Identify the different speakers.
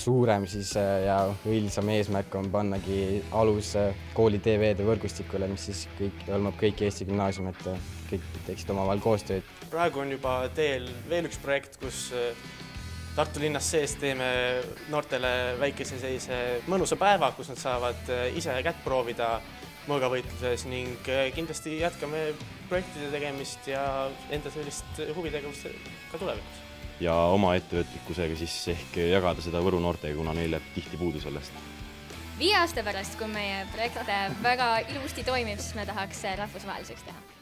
Speaker 1: suurem siis ja õilsam eesmärk on pannagi alus kooli TV-de võrgustikule, mis siis kõik, hõlmab kõiki Eesti gümnaasiume, et kõik teeksid omavahel koostööd.
Speaker 2: praegu on juba teel veel üks projekt, kus Tartu linnas sees teeme noortele väikese sellise mõnusa päeva, kus nad saavad ise kätt proovida mõõgavõitluses ning kindlasti jätkame projektide tegemist ja enda sellist huvitegevust ka tulevikus.
Speaker 3: ja oma ettevõtlikkusega siis ehk jagada seda Võru noortega, kuna neil jääb tihti puudu sellest.
Speaker 4: viie aasta pärast, kui meie projekt väga ilusti toimib, siis me tahaks rahvusvaheliseks teha